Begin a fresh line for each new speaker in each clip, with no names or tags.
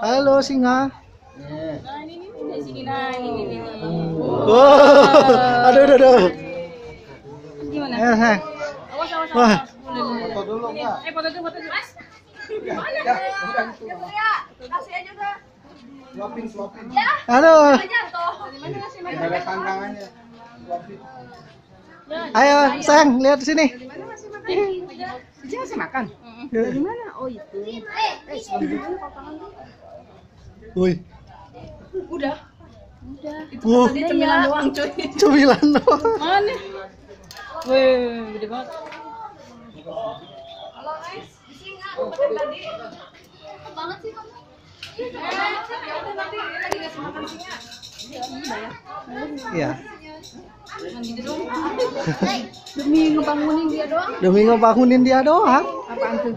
Halo singa.
Nah, ini nih, nih, sini nah, ini ini ini.
Wow. Aduh, aduh, aduh.
Gimana?
Eh, sayang.
Awas, awas,
Wah.
awas. Foto dulu enggak? Eh, foto dulu, foto dulu. Mas.
Kasih aja udah.
Halo.
Jatuh.
Ada tantangannya.
Ayo, sayang, lihat sini.
Cici masih makan? Dari mana? Oh, itu. Eh, sebelum dulu potongan dulu.
Wih,
Udah. Udah. Itu tadi cemilan doang, cuy.
cemilan doang.
Mana? Wih, gede banget.
Halo guys, di sini aku tadi. Banget sih kamu.
Iya.
Demi ngebangunin dia doang.
Demi ngebangunin dia doang.
Apaan tuh?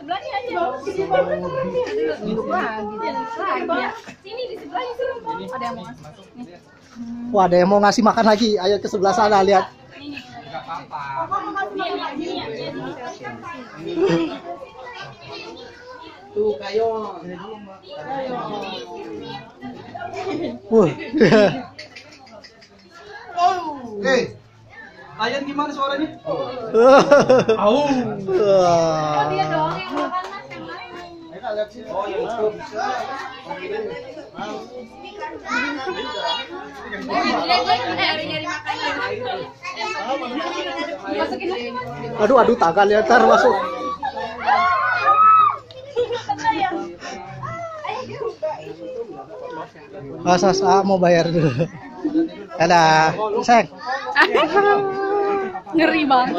Sebelahnya aja. Sini di sebelahnya. Ada yang mau masuk.
Wah, ada yang mau ngasih makan lagi. Ayo ke sebelah sana lihat.
Tuh kayo.
Wuh.
Eh. Ayan gimana suaranya?
Au.
Dia doang yang makan mas yang lain.
Oh, yang itu.
makanan. Masukin lagi.
Aduh, aduh, tangannya ntar masuk. Mas, mas, ah, mau bayar dulu. Dadah. Sayang.
Ngeri banget.